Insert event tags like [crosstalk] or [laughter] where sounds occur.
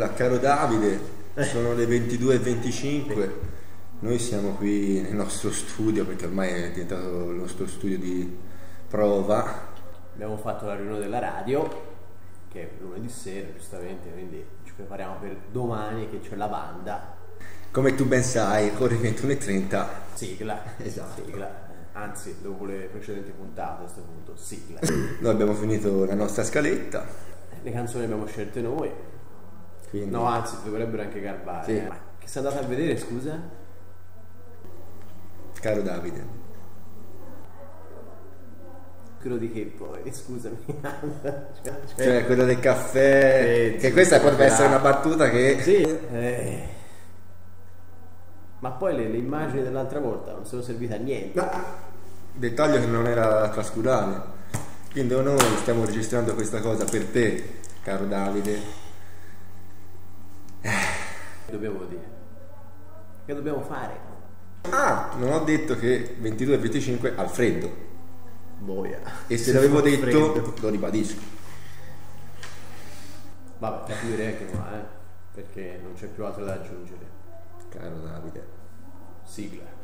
Allora, caro Davide, sono le 22.25, noi siamo qui nel nostro studio perché ormai è diventato il nostro studio di prova. Abbiamo fatto la riunione della radio, che è lunedì sera, giustamente, quindi ci prepariamo per domani che c'è la banda. Come tu ben sai, ore 21.30. Sigla. Esatto. Sigla. Anzi, dopo le precedenti puntate a questo punto, sigla. Noi abbiamo finito la nostra scaletta, Le canzoni le abbiamo scelte noi. Quindi No, anzi, dovrebbero anche garbare. Sì. Ma che sei andato a vedere, scusa? caro Davide, Quello di che poi, [laughs] scusami. [laughs] cioè, cioè quello del caffè, Eh, che questa potrebbe essere una battuta che... Sì. eh. Ma poi le, le immagini dell'altra volta non sono servite a niente. Dettaglio che non era trascurabile. Quindi noi stiamo registrando questa cosa per te, caro Davide. Dobbiamo dire? Che dobbiamo fare? Ah, non ho detto che 22 e 25 al freddo. Boia. E se l'avevo fa detto, freddo. lo ribadisco. Vabbè, chiuderei anche qua, eh. Perché non c'è più altro da aggiungere. Caro Davide. Sigla.